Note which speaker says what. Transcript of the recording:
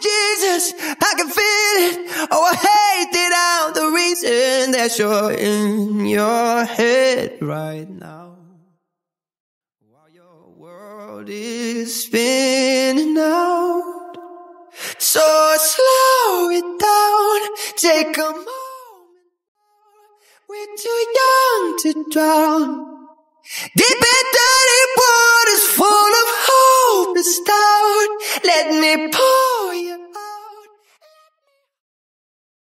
Speaker 1: Jesus, I can feel it. Oh, I hate that I'm the reason that you're in your head right now. While your world is spinning out. So slow it down, take a moment. We're too young to drown. Deep Let me pour.